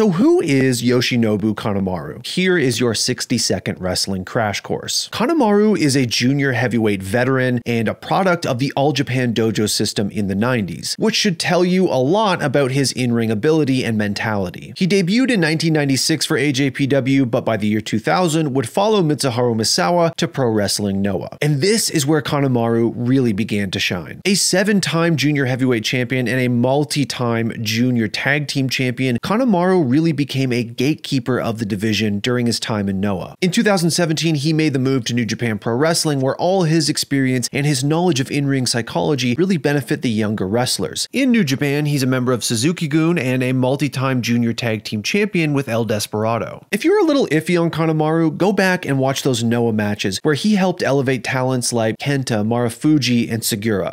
So who is Yoshinobu Kanemaru? Here is your 60 second wrestling crash course. Kanemaru is a junior heavyweight veteran and a product of the All Japan Dojo system in the 90s, which should tell you a lot about his in-ring ability and mentality. He debuted in 1996 for AJPW, but by the year 2000 would follow Mitsuharu Misawa to Pro Wrestling Noah. And this is where Kanemaru really began to shine. A seven-time junior heavyweight champion and a multi-time junior tag team champion, Kanemaru really became a gatekeeper of the division during his time in Noah. In 2017, he made the move to New Japan Pro Wrestling, where all his experience and his knowledge of in-ring psychology really benefit the younger wrestlers. In New Japan, he's a member of Suzuki-gun and a multi-time junior tag team champion with El Desperado. If you're a little iffy on Kanemaru, go back and watch those Noah matches where he helped elevate talents like Kenta, Marufuji, and Sugiura.